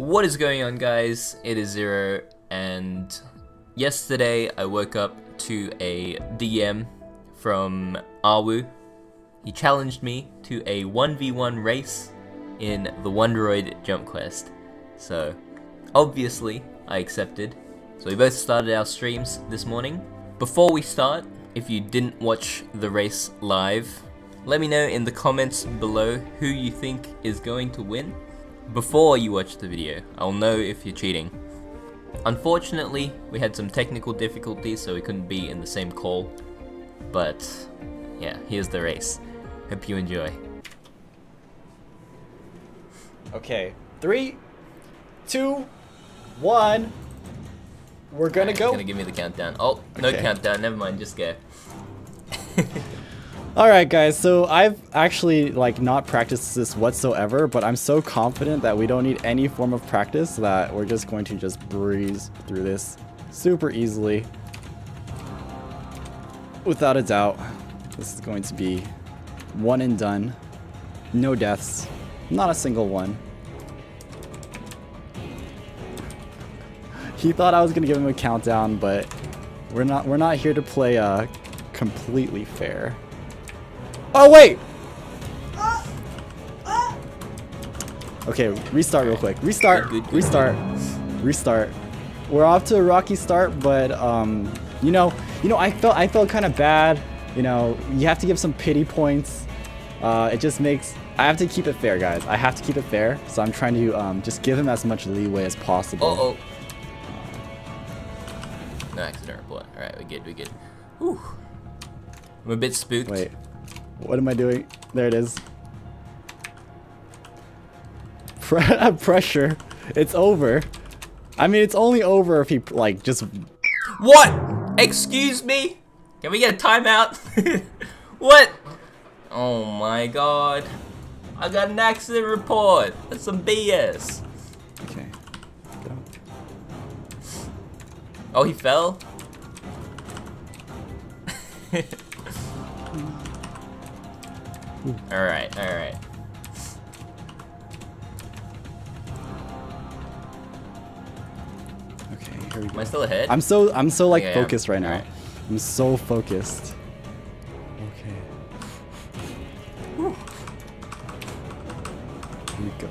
What is going on guys? It is Zero and yesterday I woke up to a DM from Arwoo. He challenged me to a 1v1 race in the Wondroid Jump Quest. So obviously I accepted. So we both started our streams this morning. Before we start, if you didn't watch the race live, let me know in the comments below who you think is going to win. Before you watch the video, I'll know if you're cheating. Unfortunately, we had some technical difficulties so we couldn't be in the same call. But, yeah, here's the race. Hope you enjoy. Okay, three, two, one. We're gonna Alright, go. Gonna give me the countdown. Oh, no countdown, never mind, just go. All right, guys. So I've actually like not practiced this whatsoever, but I'm so confident that we don't need any form of practice that we're just going to just breeze through this super easily. Without a doubt, this is going to be one and done. No deaths. Not a single one. He thought I was gonna give him a countdown, but we're not we're not here to play uh completely fair. Oh wait! Okay, restart real quick. Restart. Restart. Restart. We're off to a rocky start, but um, you know, you know, I felt I felt kind of bad. You know, you have to give some pity points. Uh, it just makes I have to keep it fair, guys. I have to keep it fair, so I'm trying to um, just give him as much leeway as possible. Oh, oh. No accident report. Alright, we good, we good. Whew. I'm a bit spooked. Wait, what am I doing? There it is. Pre- pressure. It's over. I mean, it's only over if he like just. What? Excuse me? Can we get a timeout? what? Oh my god. I got an accident report. That's some BS. Okay. Oh, he fell? alright, alright. Okay. Here we Am go. I still ahead? I'm so I'm so like Yeah, yeah. focused right now. Alright. I'm so focused. Okay. Here we go.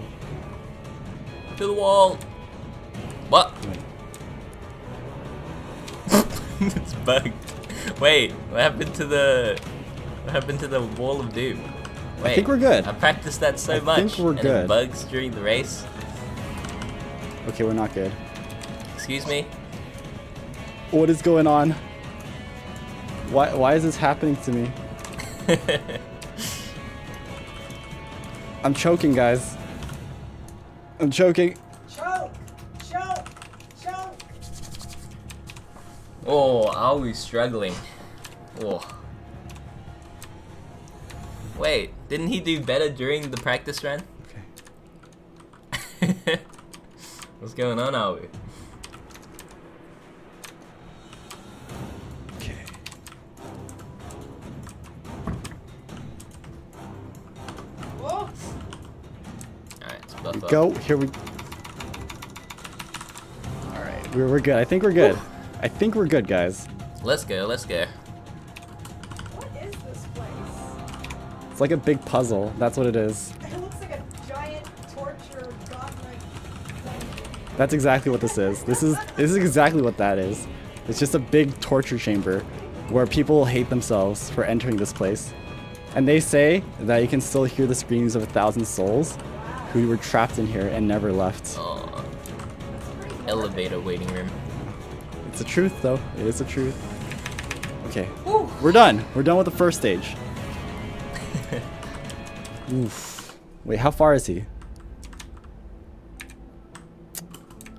to the wall. What? It's bugged. Wait, what happened to the what happened to the wall of doom? Wait, I think we're good. I practiced that so I much. think we're and good. Bugs during the race. Okay, we're not good. Excuse me. What is going on? Why why is this happening to me? I'm choking, guys. I'm choking. Choke! Choke! Choke! oh, are we struggling? Oh. Wait, didn't he do better during the practice run? Okay. What's going on, are we? Okay. Alright, let's. Go. Here we. All right, we're we're good. I think we're good. I think we're good, guys. Let's go, let's go. It's like a big puzzle. That's what it is. It looks like a giant torture godlike. That's exactly what this is. This is this is exactly what that is. It's just a big torture chamber where people hate themselves for entering this place. And they say that you can still hear the screams of a thousand souls who were trapped in here and never left. Oh, elevator waiting room. It's the truth though. It is the truth. Okay. Whew. We're done. We're done with the first stage. Oof. Wait, how far is he?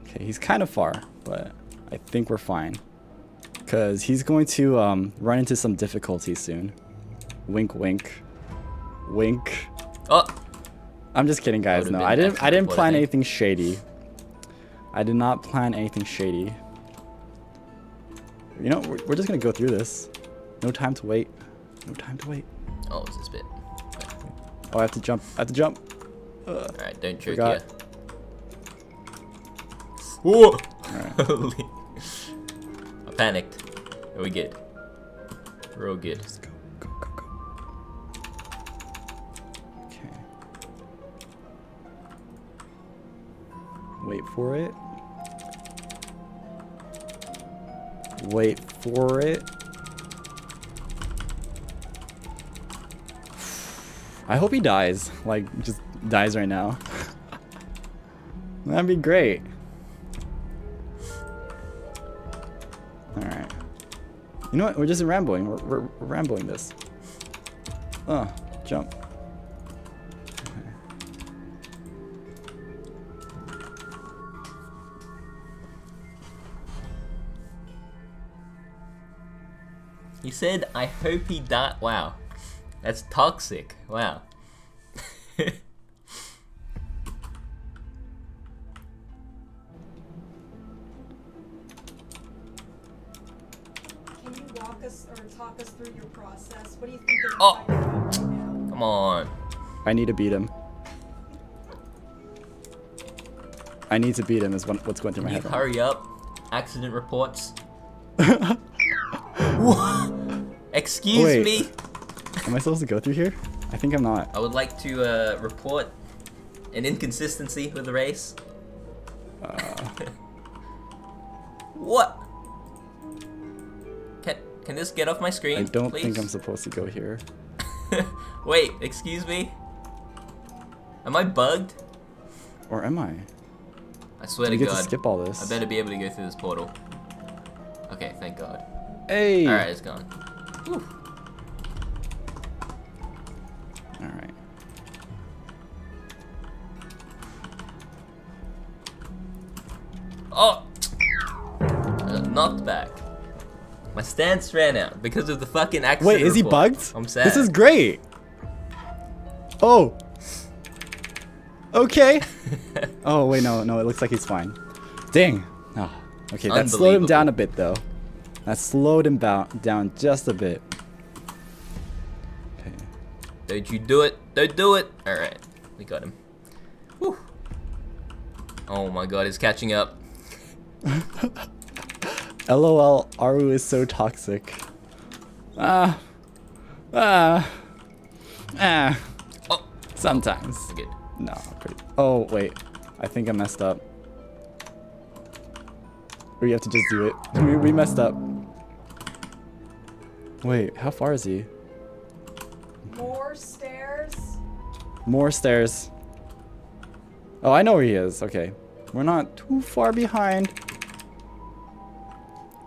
Okay, he's kind of far, but I think we're fine. Because he's going to um, run into some difficulty soon. Wink, wink. Wink. Oh, I'm just kidding, guys. No, I didn't. I didn't plan anything shady. I did not plan anything shady. You know, we're, we're just gonna go through this. No time to wait. No time to wait. Oh, it's this bit. Oh, I have to jump. I have to jump. Alright, don't choke Forgot. here. Whoa! Holy. I panicked. Are we good? We're all good. Let's go, go, go, go. Okay. Wait for it. Wait for it. I hope he dies. Like, just dies right now. That'd be great. Alright. You know what? We're just rambling. We're, we're, we're rambling this. Oh, jump. He said, I hope he die. Wow. That's toxic. Wow. Can you walk us or talk us through your process? What do you think of Oh. the right now? Come on. I need to beat him. I need to beat him is what's going through my Can you head. right hurry up? Accident reports. What? Excuse Wait. me. Am I supposed to go through here? I think I'm not. I would like to uh, report an inconsistency with the race. Uh, What? Can can this get off my screen? I don't please? think I'm supposed to go here. Wait, excuse me. Am I bugged? Or am I? I swear to get God. to skip all this? I better be able to go through this portal. Okay, thank God. Hey! Alright, it's gone. Whew. Oh! I got knocked back. My stance ran out because of the fucking accident. Wait, is he bugged? I'm sad. This is great! Oh! Okay! oh, wait, no, no, it looks like he's fine. Dang! Oh, okay, that slowed him down a bit, though. That slowed him down just a bit. Okay. Don't you do it. Don't do it. Alright. We got him. Whew. Oh my god, he's catching up. LOL, Arwoo is so toxic. Ah. Ah. Ah. Oh, Sometimes. we're good. No, pretty. Oh, wait. I think I messed up. We have to just do it. We, we messed up. Wait, how far is he? More stairs. More stairs. Oh, I know where he is. Okay. We're not too far behind.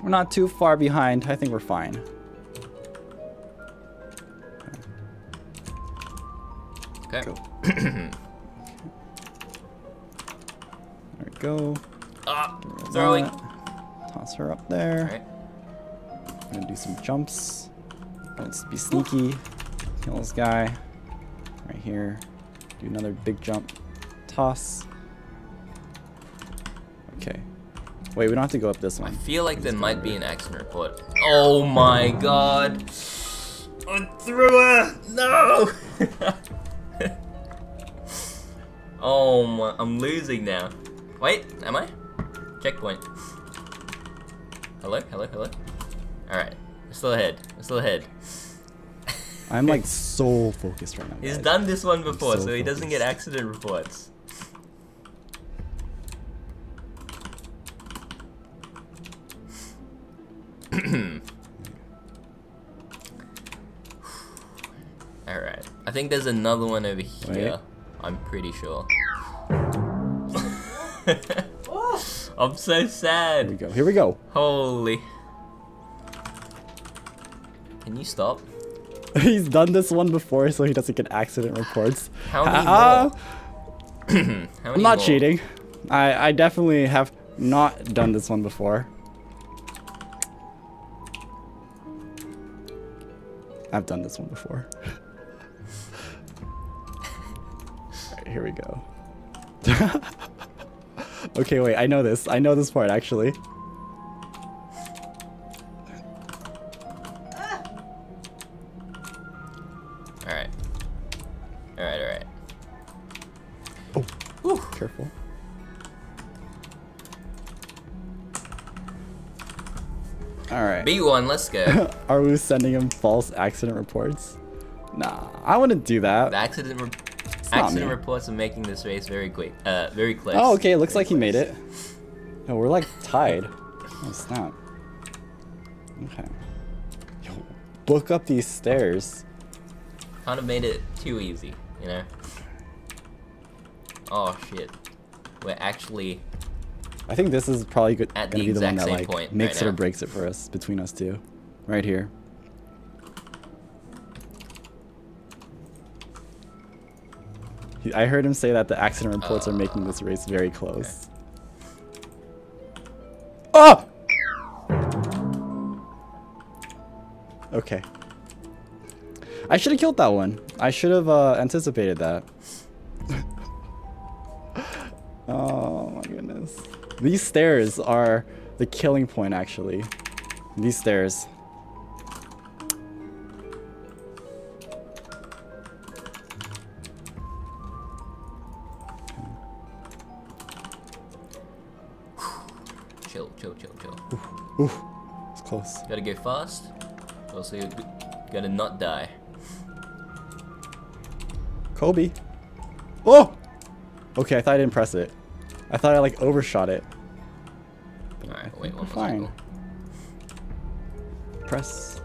We're not too far behind. I think we're fine. Okay. Go. There we go. Ah, throwing. Toss her up there. Alright. Gonna do some jumps. Let's be sneaky. Kill this guy. Right here. Do another big jump. Toss. Wait, we don't have to go up this one. I feel like there might over be it. an accident report. Oh my god. I threw her! No! oh my, I'm losing now. Wait, am I? Checkpoint. Hello, hello, hello. Alright, we're still ahead. We're still ahead. I'm like so focused right now. He's guys. done this one before, so so, he doesn't get accident reports. Think there's another one over oh, here. I'm pretty sure. Oh, I'm so Here we sad. go. Here we go. Holy. Can you stop? He's done this one before, so he doesn't get accident reports. How many more? How many I'm not more? cheating. I I definitely have not done this one before. I've done this one before. here we go. okay, wait, I know this. I know this part, actually. Alright. Alright, alright. Oh, Ooh. careful. Alright. B one. let's go. Are we sending him false accident reports? Nah, I wouldn't do that. The accident accident reports are making this race very quick. Uh, very close. Oh, okay. It Looks Very like he made it. No, we're like tied. Oh, snap. Okay. Yo, book up these stairs. Kind of made it too easy, you know. Oh shit. We're actually I think this is probably good, At gonna the be the one that same like point makes right it or breaks it for us between us two, right here. He- I heard him say that the accident reports are making this race very close. Oh! Okay. I should have killed that one. I should have uh, anticipated that. oh my goodness. These stairs are the killing point, actually. These stairs. Chill, chill, chill, chill. Ooh, it's close. Gotta go fast. Also, you gotta not die. Kobe. Oh! Okay, I thought I didn't press it. I thought I like overshot it. Alright, wait, we're one fine. cycle. Press.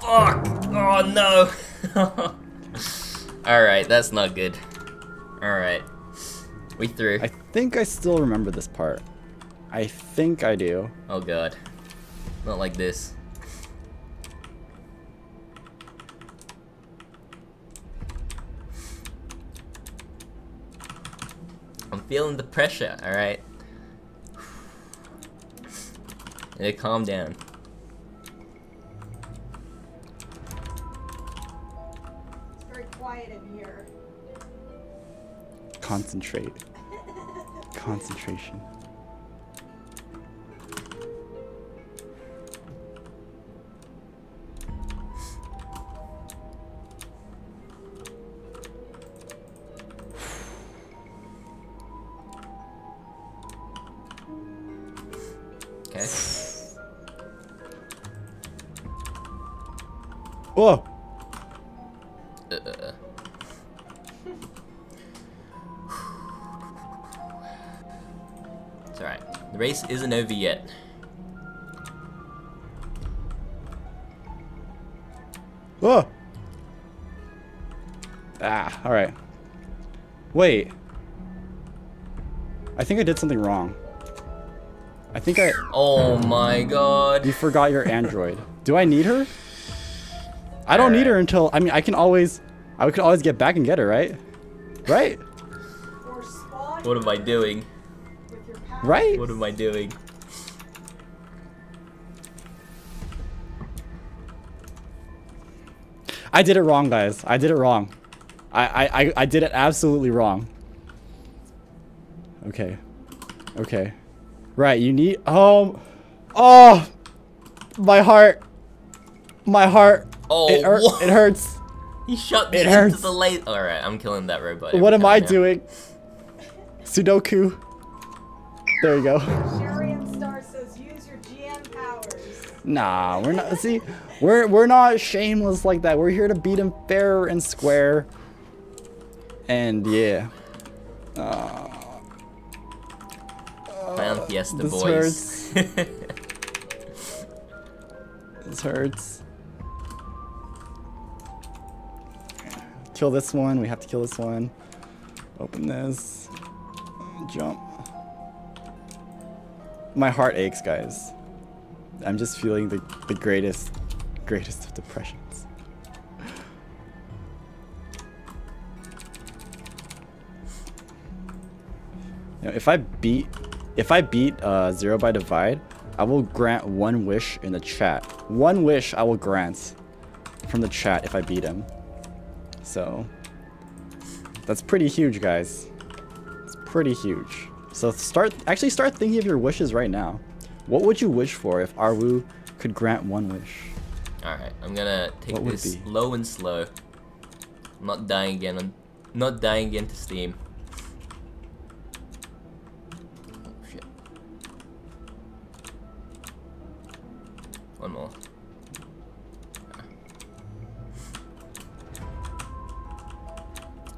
Fuck! Oh no! Alright, that's not good. Alright. We through. I think I still remember this part. I think I do. Oh god. Not like this. I'm feeling the pressure, alright? Yeah, calm down. Concentrate. Concentration. Race isn't over yet. Oh! Ah, alright. Wait. I think I did something wrong. I think I... Oh my god. You forgot your android. Do I need her? I don't need her until... I mean, I can always... I could always get back and get her, right? Right? What am I doing? With your power. Right? What am I doing? I did it wrong, guys. I did it wrong. I, I, I, I did it absolutely wrong. Okay. Okay. Right, you need... Oh... Oh! My heart. My heart. Oh, it, hurt, it hurts. He shot me It into hurts. the late. Alright, I'm killing that robot. What am I now. doing? Sudoku. There you go. Sharian Star says use your GM powers. Nah, we're not. See, we're we're not shameless like that. We're here to beat him fair and square. And yeah. Uh, Clown Fiesta this boys. this hurts. Kill this one. We have to kill this one. Open this. Jump. My heart aches, guys. I'm just feeling the, the greatest, greatest of depressions. You know, if I beat, if I beat uh, Zero by Divide, I will grant one wish in the chat. One wish I will grant from the chat if I beat him. So that's pretty huge, guys. It's pretty huge. So start, actually start thinking of your wishes right now. What would you wish for if Arwoo could grant one wish? Alright, I'm gonna take what this low and slow. I'm not dying again. I'm not dying again to Steam. Oh, shit. One more.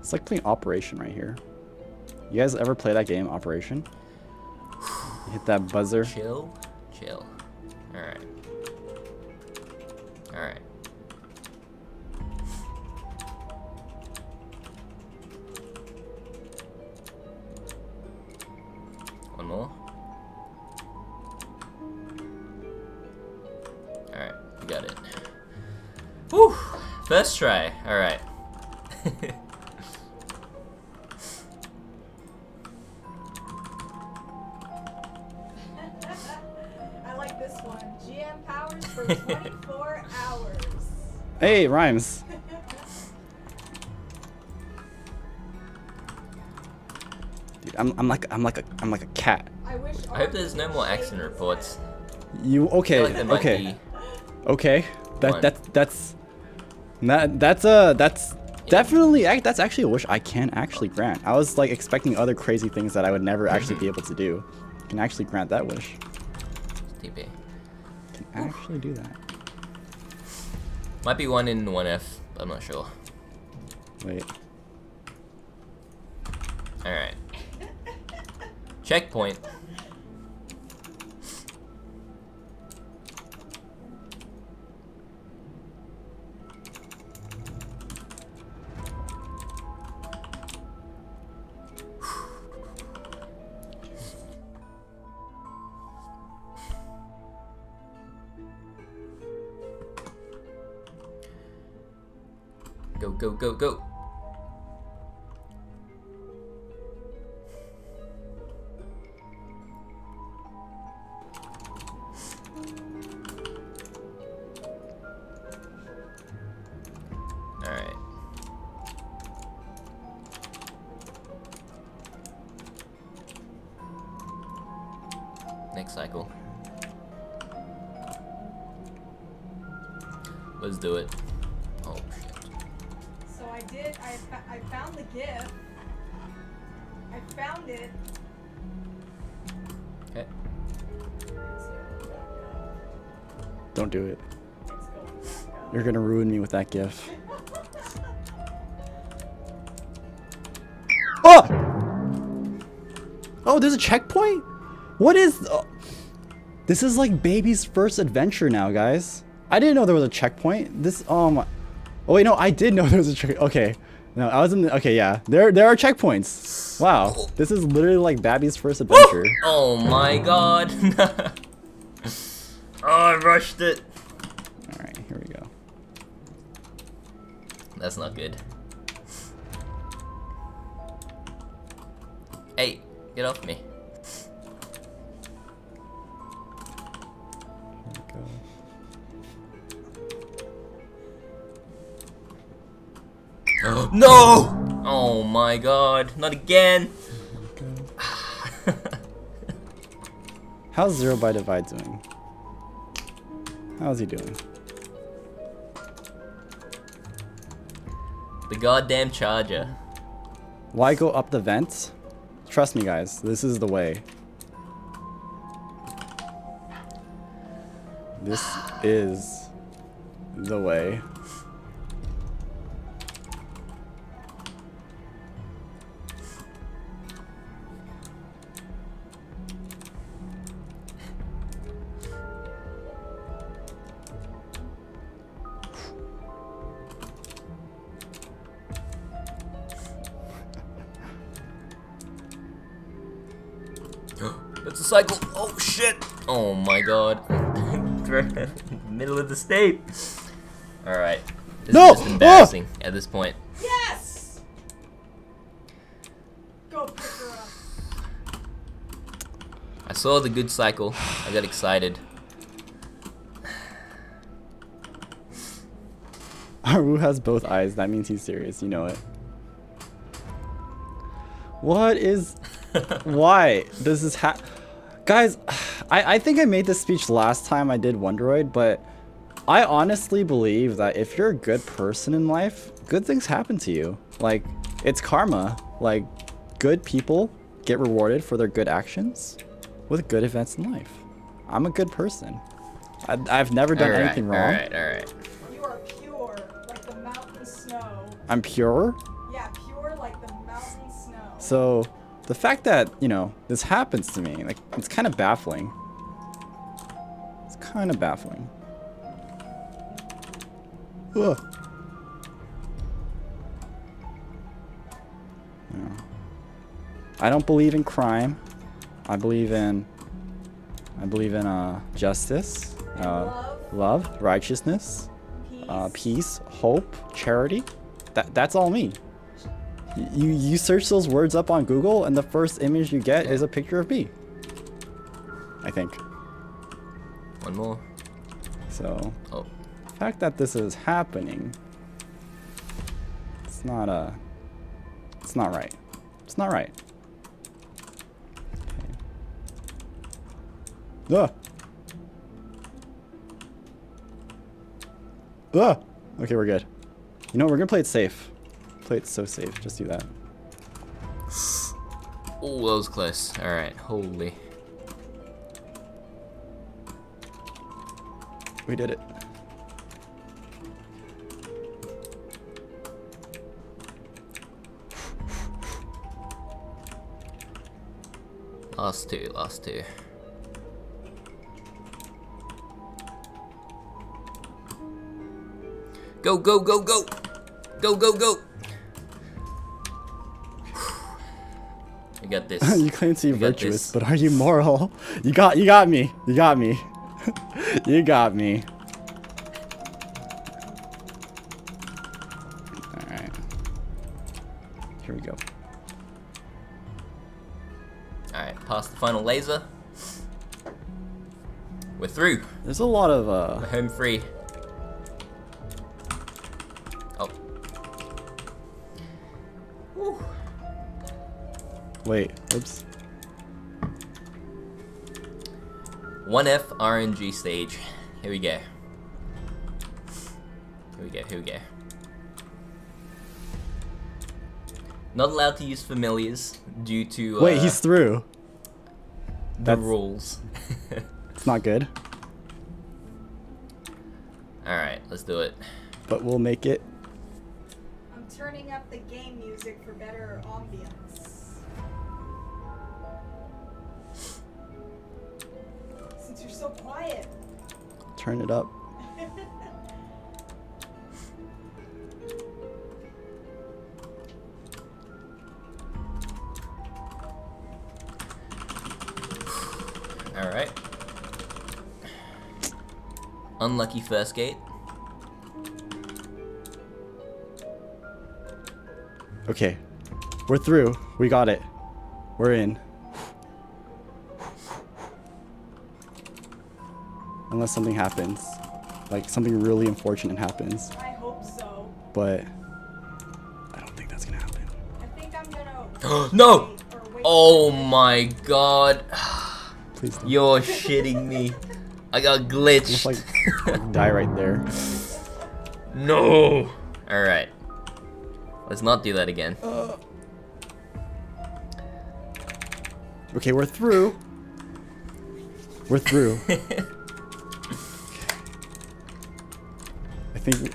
It's like playing Operation right here. You guys ever play that game, Operation? Hit that buzzer. Chill, chill. All right. All right. One more. All right, we got it. Whew! First try. All right. Hey, rhymes. Dude, I'm, I'm like I'm like a I'm like a cat. I wish. I hope there's no more accident reports. You okay? like okay. Okay. That One. that that's that that's a that's definitely that's actually a wish I can actually grant. I was like expecting other crazy things that I would never actually be able to do. Can actually grant that wish. TP. Can actually do that. Might be one in one F. I'm not sure. Wait. All right. Checkpoint. Go, go. Alright. Next cycle. Let's do it. Did. I I found the gift. I found it. Okay. Don't do it. It's going back up. You're gonna ruin me with that gif. Oh! Ah! Oh, there's a checkpoint? What is... oh. This is like baby's first adventure now, guys. I didn't know there was a checkpoint. This, oh my... Oh wait, no, I did know there was a check. Okay. No, I was in the... Okay, yeah. There, there are checkpoints. Wow. This is literally like Babby's first adventure. Oh my god. oh, I rushed it. Alright, here we go. That's not good. Hey, get off me. No! Oh my god, not again. How's Zero by Divide doing? How's he doing? the goddamn charger. Why go up the vents? Trust me, guys. This is the way. This is the way. It's a cycle. Oh shit. Oh my god. Middle of the state. Alright. This No! is just embarrassing ah. at this point. Yes. Go pick her up. I saw the good cycle. I got excited. Arwoo has both eyes. That means he's serious. You know it. What is... Why does this ha... Guys, I, I think I made this speech last time I did Wondroid, but I honestly believe that if you're a good person in life, good things happen to you. Like, it's karma. Like, good people get rewarded for their good actions with good events in life. I'm a good person. I, I've never done Alright, anything wrong. Alright, alright. You are pure, like the mountain snow. I'm pure. Yeah, pure like the mountain snow. So the fact that, you know, this happens to me, like, it's kind of baffling. It's kind of baffling. Ugh. I don't believe in crime. I believe in I believe in uh, justice, uh, love. love, righteousness, Peace. uh, peace, hope, charity. That that's all me. You you search those words up on Google, and the first image you get is a picture of me. I think One more. so. Oh, The fact that this is happening, it's not uh It's not right. It's not right. Okay. Ah! Ah! Okay, we're good. You know, we're gonna play it safe. Play it so safe. Just do that. oh, that was close. All right, holy. We did it. Last two, last two. Go, go, go, go! Go, go, go! I got this. you claim to be virtuous, but are you moral? You got you got me. You got me. you got me. Alright. Here we go. Alright, past the final laser. We're through. There's a lot of uh We're home free. Wait, oops. 1F RNG stage. Here we go. Here we go, here we go. Not allowed to use familiars due to Wait, uh, he's through. the that's- rules. It's not good, Alright, let's do it. but we'll make it. I'm turning up the game music for better ambience. So quiet. Turn it up. Alright. Unlucky first gate. Okay. We're through. We got it. We're in. Unless something happens. Like something really unfortunate happens. I hope so. But I don't think that's gonna happen. I think I'm gonna. no! wait or wait Oh my god. Please don't. You're shitting me. I got Just glitched. like die right there. no! Alright. Let's not do that again. Okay, we're through. We're through. think.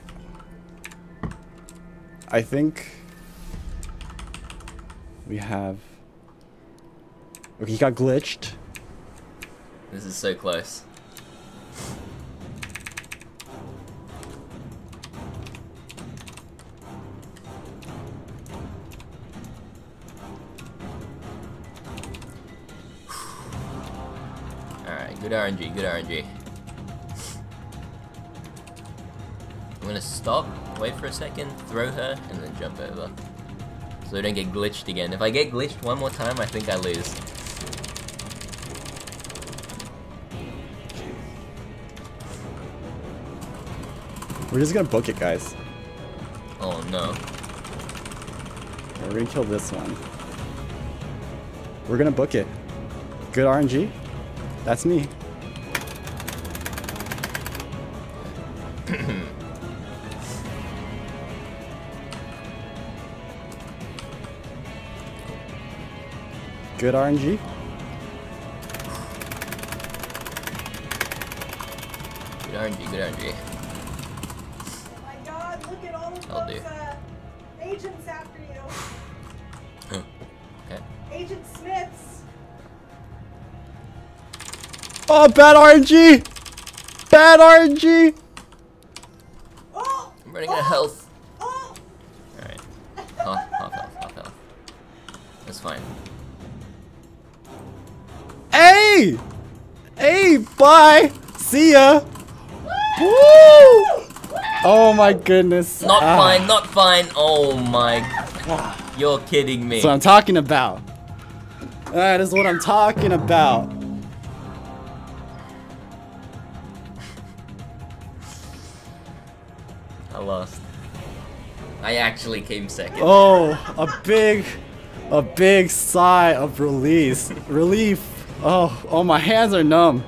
I think. We have. Okay, he got glitched. this is so close. Alright, good RNG, good RNG. I'm stop, wait for a second, throw her, and then jump over. So I don't get glitched again. If I get glitched one more time, I think I lose. We're just gonna book it, guys. Oh no. We're gonna kill this one. We're gonna book it. Good RNG. That's me. Good RNG. Good RNG, good RNG. Oh my god, look at all of I'll those uh, agents after you. Okay. Agent Smiths. Oh, bad RNG! Bad RNG! Oh! I'm running out of health. Bye! See ya! Woo! Oh my goodness. Not Ah, fine, not fine. Oh my. You're kidding me. That's what I'm talking about. That is what I'm talking about. I lost. I actually came second. Oh, a big, a big sigh of release, relief. Oh, oh, my hands are numb.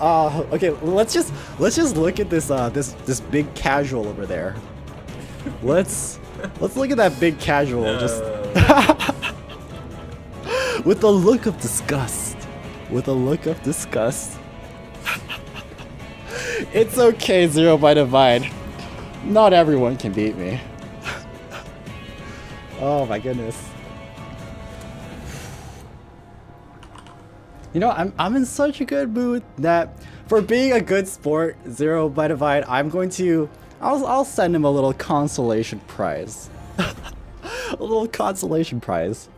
Uh, okay, let's just let's just look at this uh this this big casual over there. Let's let's look at that big casual just with a look of disgust. With a look of disgust. it's okay, zero by divide. Not everyone can beat me. oh my goodness. You know, I'm, I'm in such a good mood that for being a good sport, Zero by Divide, I'm going to, I'll, I'll send him a little consolation prize. a little consolation prize.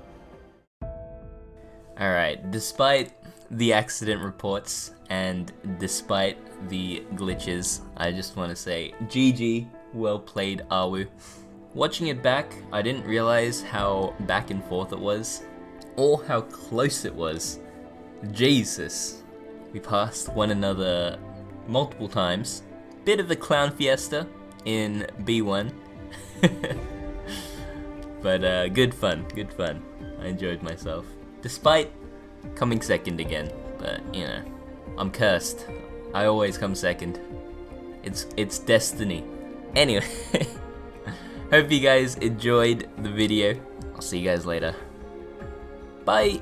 Alright, despite the accident reports and despite the glitches, I just want to say GG, well played Arwoo. Watching it back, I didn't realize how back and forth it was, or how close it was. Jesus. We passed one another multiple times. Bit of a clown fiesta in B1. but uh, good fun, good fun. I enjoyed myself. Despite coming second again, but you know, I'm cursed. I always come second. It's it's destiny. Anyway, hope you guys enjoyed the video. I'll see you guys later. Bye.